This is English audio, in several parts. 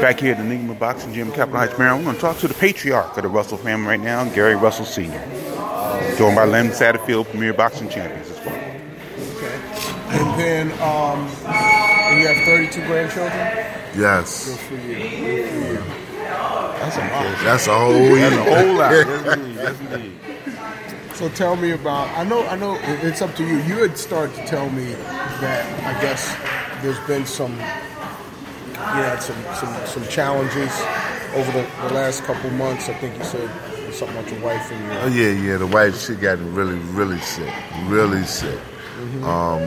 Back here at the Enigma Boxing Gym, Capitol Heights, Maryland, we're going to talk to the patriarch of the Russell family right now, Gary Russell Sr., joined by Lem Satterfield, Premier Boxing Champions as well. Okay. And then, um, and you have 32 grandchildren? Yes. Good for you. Good for you. That's amazing. That's a whole That's a year. whole lot. Yes, indeed. Yes, indeed. So tell me about. I know. I know. It's up to you. You had started to tell me that I guess there's been some. You had some some some challenges over the, the last couple months. I think you said something about your wife and Oh yeah, yeah. The wife she got really, really sick, really sick. Um,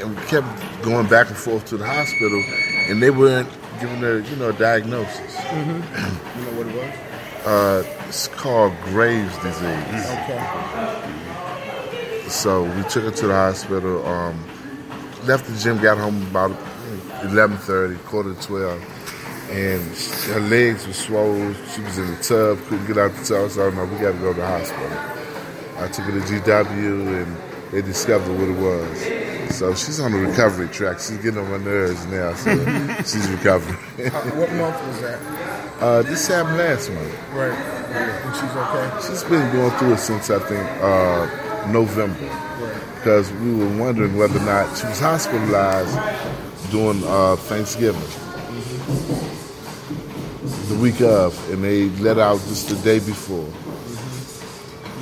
and we kept going back and forth to the hospital, and they weren't giving her, you know, a diagnosis. You know what it was? Uh, it's called Graves' disease. Okay. So we took her to the hospital. Um, left the gym, got home about eleven thirty, quarter to twelve, and her legs were swollen. She was in the tub, couldn't get out the tub. So no, we got to go to the hospital. I took her to GW, and they discovered what it was. So she's on the recovery track. She's getting on my nerves now. So she's recovering. Uh, what month was that? uh, this happened last month. Right. And she's okay. She's been going through it since I think uh, November. Right. because we were wondering whether or not she was hospitalized during uh, Thanksgiving, the week of, and they let out just the day before.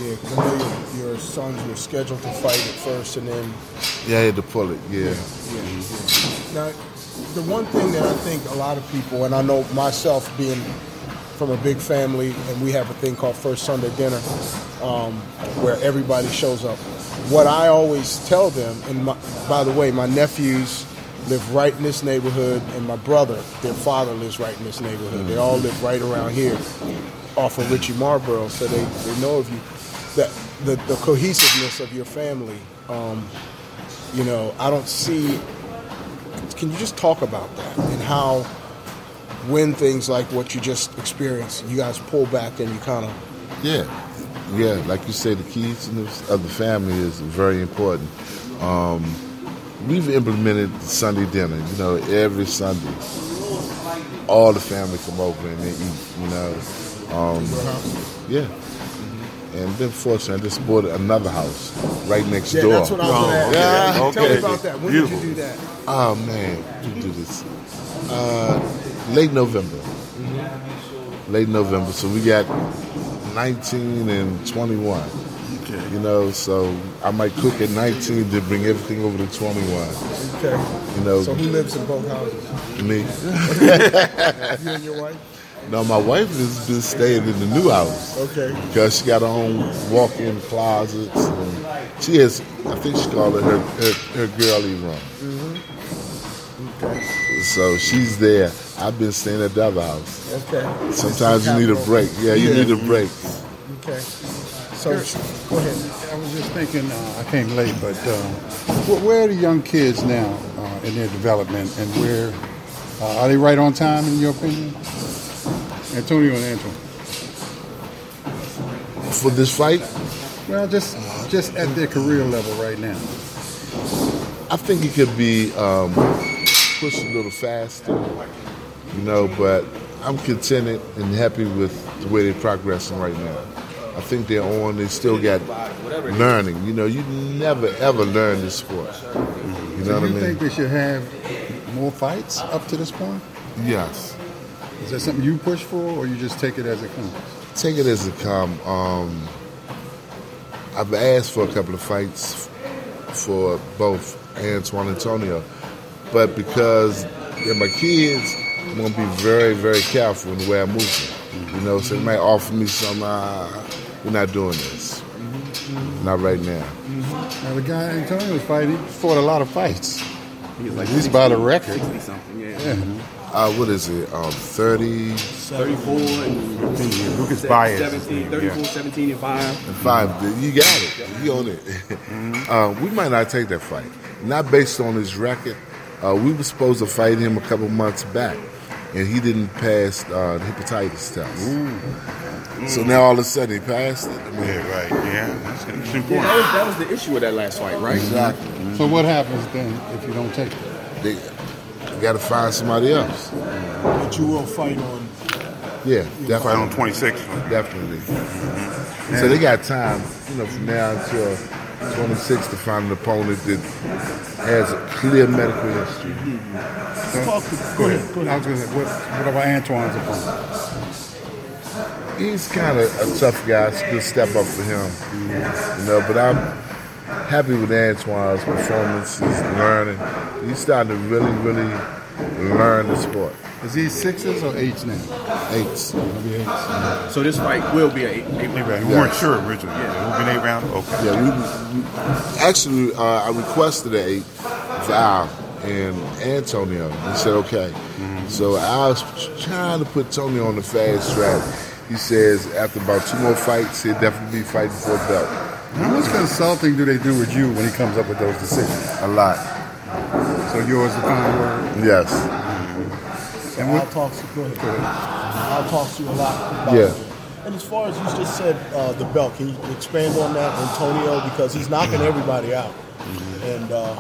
Yeah. 'cause I know your, your sons were scheduled to fight at first, and then Yeah, I had to pull it. Yeah, Yeah, yeah. Now, the one thing that I think a lot of people, and I know myself being from a big family, and we have a thing called First Sunday Dinner, um, where everybody shows up. What I always tell them, and my, by the way, my nephews live right in this neighborhood, and my brother, their father lives right in this neighborhood. They all live right around here, off of Ritchie Marlboro, so they, they know of you. That the, the cohesiveness of your family, um, you know, I don't see can you just talk about that and how when things like what you just experienced you guys pull back and you kind of yeah, yeah. Like you say, the keys of the family is very important. Um, we've implemented Sunday dinner. You know, every Sunday, all the family come over and they eat. You know, um, yeah. And then, fortunately, I just bought another house right next yeah door. that's what i was going to ask Yeah. tell me about that when Beautiful. did you do that Oh man, we do this. Uh, late November. Late November. So we got 19 and 21. Okay. You know, so I might cook at 19 to bring everything over to 21. okay You know, so who lives in both houses me. you and your wife No, my wife has been staying in the new house okay because she got her own walk-in closets. And she has, I think she called it her her, her girly room. okay So she's there. I've been staying at the other house. okay Sometimes you need a break. Yeah, you Yeah. need a break. okay so go ahead I was just thinking, uh, I came late, but uh, where are the young kids now uh, in their development, and where uh, are they right on time in your opinion? Antonio and Anton. For this fight, Well, just just at their career level right now. I think it could be um, pushed a little faster, you know, but I'm contented and happy with the way they're progressing right now. I think they're on, they still got learning. You know, you never ever learn this sport. You know Do what I mean? you think they should have more fights up to this point? yes. Is that something you push for, or you just take it as it comes? Take it as it comes. Um, I've asked for a couple of fights for both Antuanne and Antonio, but because they're my kids, I'm gonna be very, very careful in the way I move them. You know, so they might offer me some. Uh, we're not doing this. Not right now. Now, the guy Antonio was fighting, he fought a lot of fights. He's like At least by the record. 60 something, yeah. Yeah. Uh, what is it? Um, Thirty 34 and Lucas Baez. 17, 34, 17 and 5. and five. You got it. You own it. uh, we might not take that fight. Not based on his record. Uh, we were supposed to fight him a couple months back, and he didn't pass uh, the hepatitis test. So now all of a sudden he passed it. I mean, Yeah, right. Yeah, that's, that's Yeah, important. that was, that was the issue with that last fight, right? exactly. So what happens then if you don't take it? They, got to find somebody else. But you will fight on. Yeah, Fight definitely. on 26. Definitely. Mm-hmm. So they got time, you know, from now until 26 to find an opponent that has a clear medical history. Mm-hmm. Talk to, Go ahead. Go ahead. I was going to say, what, what about Antuanne's opponent? He's kind of a tough guy. It's a good step up for him, you know. But I'm happy with Antuanne's performance. He's learning. He's starting to really, really learn the sport. Is he sixes or eights now? Eights. It'll be eights. So this fight will be a eight, eight Eight round. round. We weren't sure originally. Yeah. It will be an eight round? Okay. Yeah, we, we actually uh, I requested an eight for Al and Antonio. He said okay. So I was trying to put Tony on the fast track. He says after about two more fights, he'll definitely be fighting for a belt. How much consulting do they do with you when he comes up with those decisions? A lot. So yours the final word? Yes. And I'll talk to go ahead. I'll talk to you a lot about Yeah. it. And as far as you just said, uh, the belt, can you expand on that, Antonio? Because he's knocking everybody out. And uh,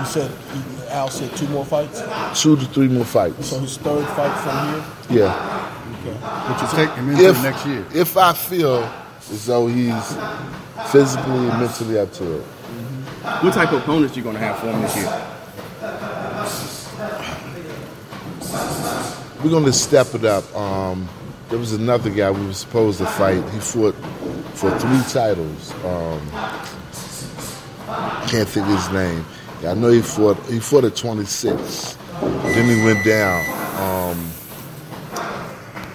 you said he, Al said two more fights, Two to three more fights. so his third fight from here. Yeah. Okay. which will take him into If next year? if I feel as though he's physically and mentally up to it. What type of opponents you gonna have for him this year? We're gonna step it up. Um, there was another guy we were supposed to fight. He fought for three titles. Um, can't think of his name. I know he fought. He fought at 26. Then he went down. Um,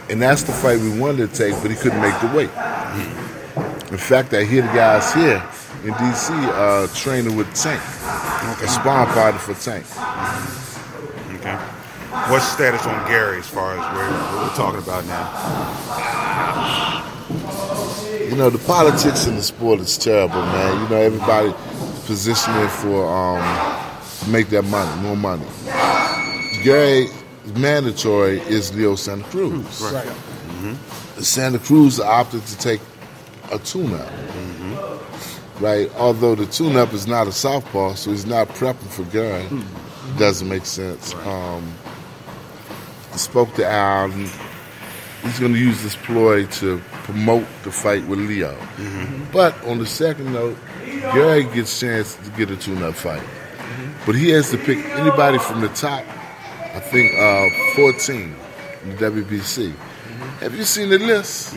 and that's the fight we wanted to take, but he couldn't make the weight. In fact, I hear the guys here in DC uh, training with Tank, a sparring partner for Tank. Okay. What's the status on Gary as far as where what we're talking about now? You know, the politics in the sport is terrible, man. You know, everybody positioning for um, make that money, more money. Gary mandatory is Leo Santa Cruz. Right. Santa Cruz opted to take a tune-up. Right? Although the tune-up is not a southpaw, so he's not prepping for Gary. Doesn't make sense. Um, I spoke to Al, and he's going to use this ploy to promote the fight with Leo. Mm-hmm. But on the second note, Gary gets a chance to get a tune-up fight. Mm-hmm. But he has to pick anybody from the top, I think, uh, 14 in the WBC. Mm-hmm. Have you seen the list?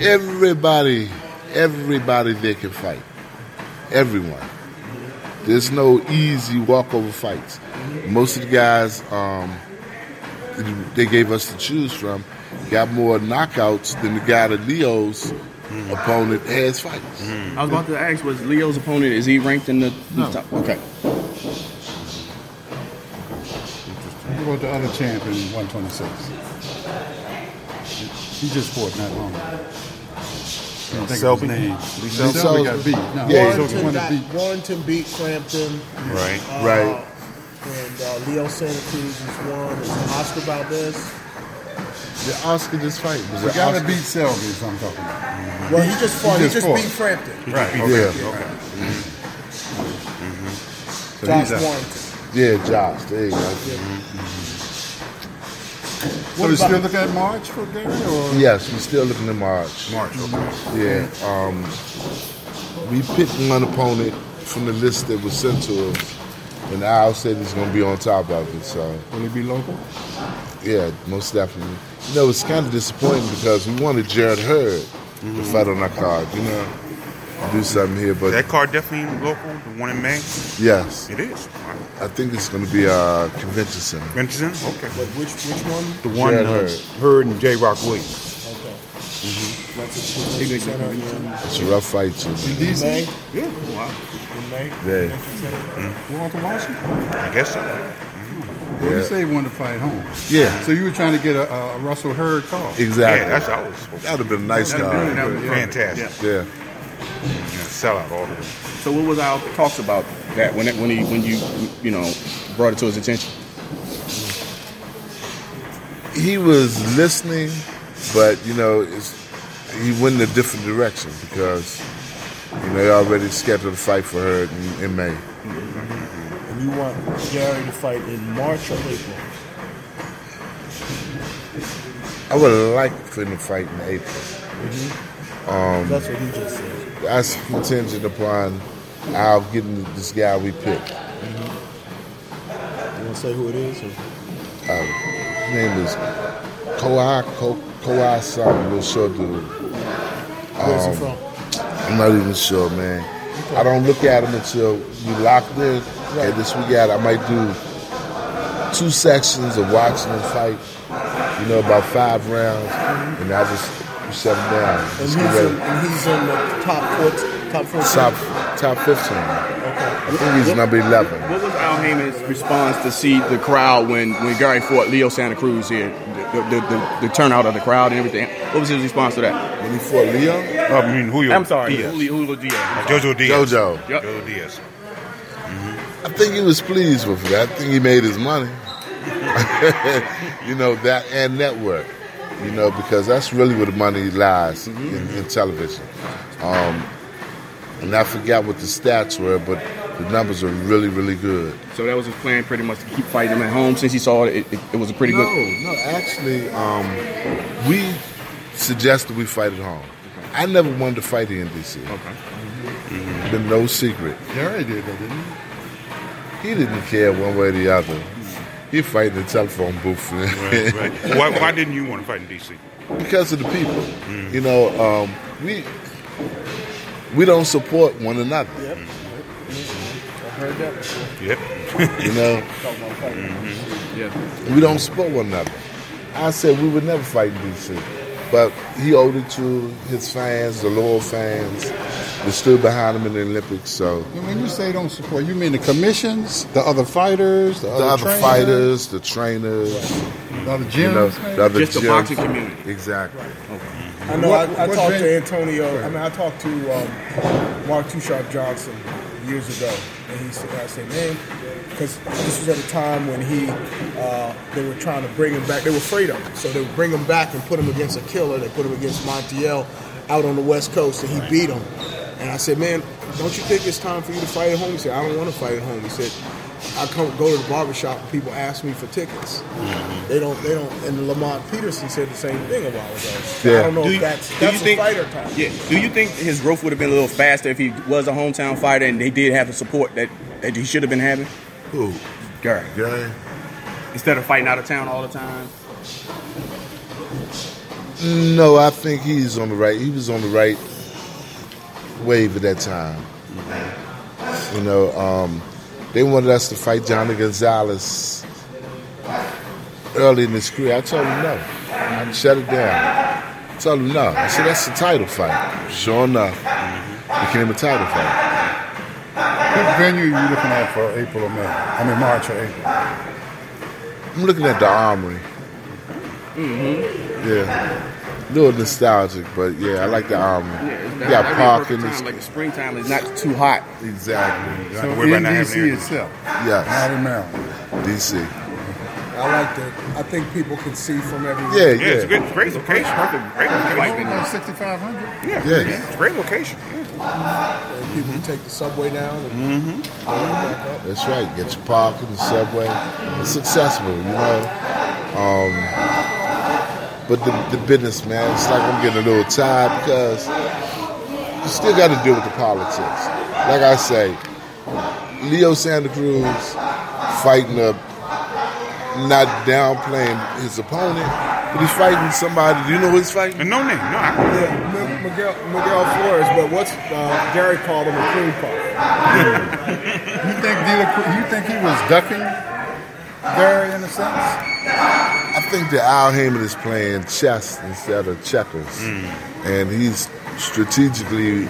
Everybody, everybody they can fight. Everyone. There's no easy walkover fights. Most of the guys um, they gave us to choose from got more knockouts than the guy that Leo's opponent has fights. I was about to ask, was Leo's opponent is he ranked in the No. top? Okay. What about the other champ in 126? He just fought not long ago. Can't think of Selby? his name. Lee Selby Selby? got beat. No, Yeah, Selby Warrington, got, beat. Warrington beat Frampton. Right. Uh, Right. And uh, Leo Santa Cruz is one. And Oscar Valdez. The Oscar just fight was The it guy that Oscar? beat Selby is what I'm talking about. Well, he just fought. He just just, fought. beat Frampton. Right. Yeah, So Josh he's. Warrington. yeah, Josh. There you go. So we still looking at March for Gary? Or? Yes, we're still looking at March. March. Okay. Yeah. Um, we picked one opponent from the list that was sent to us, and Al said he's going to be on top of it. So, Will he be local? yeah, most definitely. You know, it's kind of disappointing because we wanted Jarrett Hurd to fight on our card, you know, do something here. But That card definitely local, the one in May? yes, It is. All right. I think it's going to be a convention center. Interesting. Okay. But which which one? The one Jared uh, Hurd. Hurd and J. Rock Williams. Okay. That's a convention center in It's a rough fight, too. DC? May. Yeah. Wow. In May. Yeah. Convention center. Walter Washington? I guess so. Mm-hmm. Well, you say he wanted to fight home. Yeah, So you were trying to get a, a Russell Hurd call. exactly. Yeah, that's always supposed to that would have been a nice That'd card. be- that'd be Fantastic. Yeah. Yeah. Yeah, sell out all of it. So what was our talks about that when it, when he when you you know brought it to his attention? he was listening, but you know, it's, he went in a different direction because you know he already scheduled a fight for her in, in May. And And you want Gary to fight in March or April? I would like for him to fight in April. Mm-hmm. Um, that's what he just said. That's contingent upon Al getting this guy we picked. Mm-hmm. You want to say who it is? Or? Uh, his name is Koa Ko Koa something, real short dude. Where's he um, from? I'm not even sure, man. I don't look at him until we locked in. Right. And this weekend, I might do two sections of watching him fight. You know, about five rounds, mm-hmm. and I just shut him down. And he's, get in, and he's in the top four, top 14. Top, top 15. I think he's number 11. What was Al Haymon's response to see the crowd when, when Gary fought Leo Santa Cruz here? The, the, the, the turnout of the crowd and everything. What was his response to that? When he fought Leo, I mean, Julio I'm sorry, Diaz. Julio, Julio Diaz. Jojo Diaz. JoJo. Yep. Jojo Diaz. I think he was pleased with it. I think he made his money. you know, that and network. You know, because that's really where the money lies in, in television. Um, and I forgot what the stats were, but the numbers are really, really good. So that was his plan, pretty much, to keep fighting him at home since he saw it. It, it was a pretty No, good. no, actually, um, we suggested we fight at home. I never wanted to fight here in DC. Okay. Mm-hmm. Been no secret. Gary did that, didn't he? He didn't care one way or the other. He fight in the telephone booth. Right, right. why, why didn't you want to fight in D.C.? because of the people. Mm. You know, um, we we don't support one another. Yep. I heard that before. Yep. You know, Talking about fighting. Yeah. we don't support one another. I said we would never fight in DC, but he owed it to his fans, the loyal fans, that stood behind him in the Olympics. So And when you say don't support, you mean the commissions, the other fighters, the, the other, other trainers, fighters, the trainers, the other gyms, you know, the other Just the boxing community. Exactly. I know. What- I, I talked been- to Antonio. I mean, I talked to um, Mark Too Sharp Johnson years ago, and he said, "I said, man, because this was at a time when he, uh, they were trying to bring him back. They were afraid of him, so they would bring him back and put him against a killer. They put him against Montiel out on the West Coast, and he beat him. And I said, man, don't you think it's time for you to fight at home? He said, I don't want to fight at home. He said, I come go to the barbershop and people ask me for tickets. They don't. They don't. And Lamont Peterson said the same thing a while ago. Yeah. I don't know Do if you, that's do that's you a think? fighter time. Yeah. Do you think his growth would have been a little faster if he was a hometown fighter and they did have the support that, that he should have been having? Who? Gary. Gary? Instead of fighting out of town all the time. No, I think he's on the right. He was on the right wave at that time. You know, um, they wanted us to fight Johnny Gonzalez early in his career. I told him no. I shut it down. I told him no. I said that's a title fight. Sure enough, became a title fight. What venue are you looking at for April or May? I mean March or April. I'm looking at the Armory. Mhm. Yeah. A little nostalgic, but yeah, I like the Armory. Yeah, You got parking. Time, like the springtime is not too hot. Exactly. So worry about in not having DC air. itself, Yes. not in Maryland. DC. I like that. I think people can see from everywhere. Yeah, Yeah, it's a yeah. good, great location. Perfect. Great Great location. Almost 6,500. Yeah, Yeah. yeah, it's a great location. And people can take the subway down and Mm-hmm. up. That's right. Get your parking, the subway. It's successful, you know. Um, but the, the business, man, it's like I'm getting a little tired because you still got to deal with the politics. Like I say, Leo Santa Cruz fighting up, not downplaying his opponent, but he's fighting somebody. Do you know who he's fighting? No name, no. I, Yeah, Mi- Miguel, Miguel Flores, but what's uh, Gary called him a cream puff. You think Dela, you think he was ducking Gary in a sense? I think that Al Haymon is playing chess instead of checkers, and he's strategically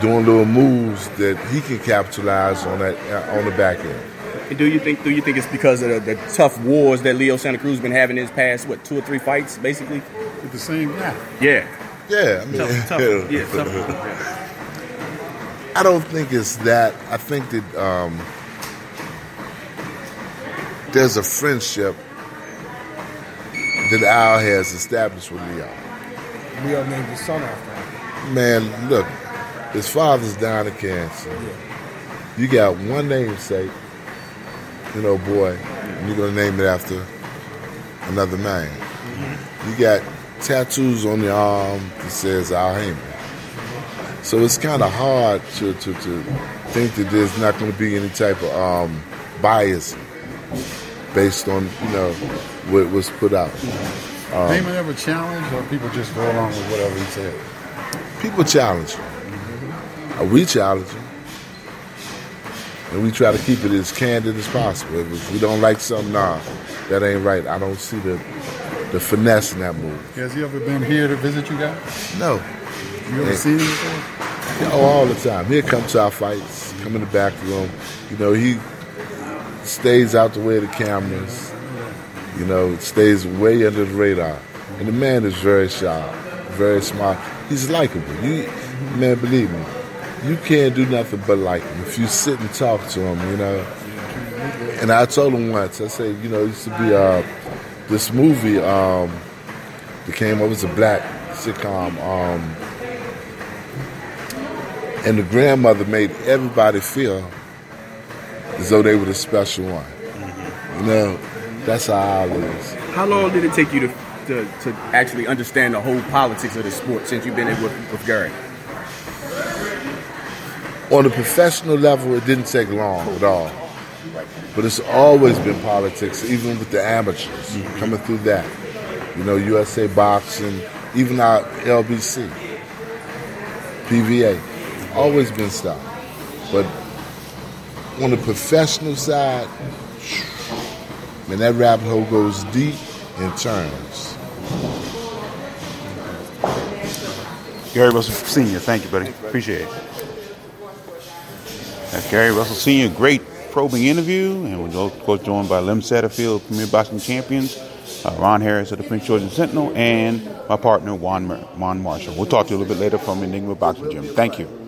doing little moves that he can capitalize on that uh, on the back end. And do you think? Do you think it's because of the, the tough wars that Leo Santa Cruz has been having in his past? What two or three fights, basically? With the same guy. Yeah. Yeah, I mean, Tough. tough yeah. Tough. I don't think it's that. I think that um, there's a friendship that Al has established with Leo. Leo named his son after him. Man, look, his father's dying of cancer. You got one namesake, you know, boy, and you're gonna name it after another man. You got tattoos on your arm that says Al Haymon. So it's kind of hard to, to, to think that there's not going to be any type of um, bias based on you know what was put out. Um, Haymon ever challenge, or people just go along with whatever he said? People challenge. Uh, we challenge him. And we try to keep it as candid as possible. If we don't like something, nah, that ain't right. I don't see the the finesse in that move. Has he ever been here to visit you guys? No. You ever and, seen him before? Oh, all the time. He'll come to our fights, come in the back room. You know, he stays out the way of the cameras. You know, stays way under the radar. And the man is very sharp, very smart. He's likable. You, man, believe me, you can't do nothing but like him if you sit and talk to him. You know. And I told him once. I said, you know, it used to be uh, this movie um, that came up. It was a black sitcom. Um, and the grandmother made everybody feel as though they were the special one. Mm-hmm. You know, that's how I was. How long did it take you to, to, to, actually understand the whole politics of the sport since you've been in with, with Gary? On a professional level, it didn't take long at all. But it's always been politics, even with the amateurs mm-hmm. coming through that. You know, USA Boxing, even our LBC, PVA, always been stuff. But on the professional side, man, that rabbit hole goes deep and turns. Gary Russell Sr., thank you, buddy. Appreciate it. That's Gary Russell Sr., great probing interview, and we're of course joined by Lem Satterfield, Premier Boxing Champions, uh, Ron Harris of the Prince George's Sentinel, and my partner Juan, Juan Marshall. We'll talk to you a little bit later from Enigma Boxing Gym. Thank you.